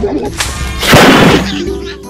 あっ!